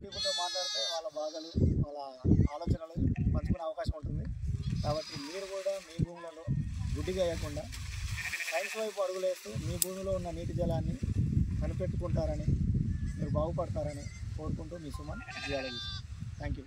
పీపుల్తో మాట్లాడితే వాళ్ళ బాధలు వాళ్ళ ఆలోచనలు పంచుకునే అవకాశం ఉంటుంది. కాబట్టి మీరు కూడా మీ భూములలో గుడ్డిగా వేయకుండా సైన్స్ వైపు అడుగులేస్తూ మీ భూమిలో ఉన్న నీటి జలాన్ని కనిపెట్టుకుంటారని మీరు బాగుపడతారని కోరుకుంటూ మీ సుమన్ జియాలజిస్ట్ థ్యాంక్ యూ